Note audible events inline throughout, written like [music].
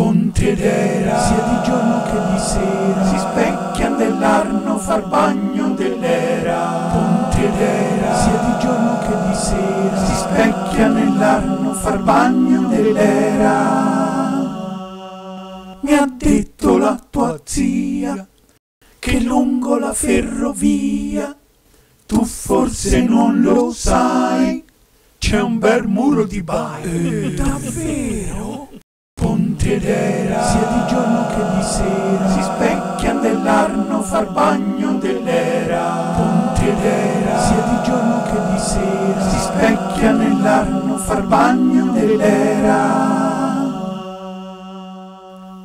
Pontedera. Sia di giorno che di sera. Si specchia nell'arno far bagno dell'era. Pontedera. Sia di giorno che di sera. Si specchia nell'arno far bagno dell'era. Mi ha detto la tua zia che lungo la ferrovia tu forse non lo sai. C'è un bel muro di bai Eh, davvero? Pontedera sia di giorno che di sera. Si specchia nell'arno far bagno dell'era. Pontedera sia di giorno che di sera. Si specchia nell'arno far bagno dell'era.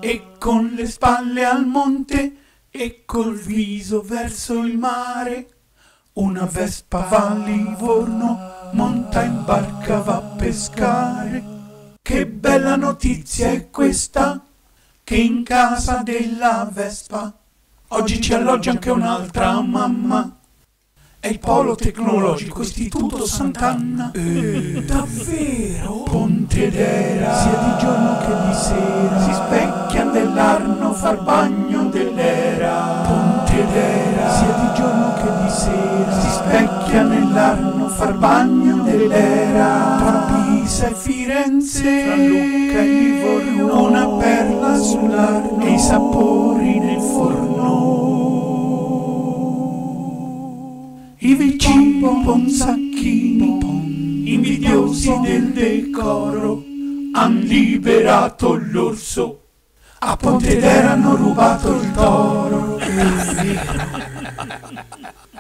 E con le spalle al monte e col viso verso il mare. Una vespa va a Livorno monta in barca va a pescare bella notizia è questa che in casa della vespa oggi ci alloggia anche un'altra mamma. È il polo tecnologico istituto Sant'Anna. Eh, [laughs] davvero? Pontedera sia di giorno che di sera. Si specchia nell'arno far bagno sera si specchia nell'arno far bagno dell'era tra Pisa e Firenze tra Lucca e Livorno. una perla sull'arno. E i sapori nel forno. I vicini ponsacchini invidiosi del decoro han liberato l'orso. A Pontedera hanno rubato il toro [laughs]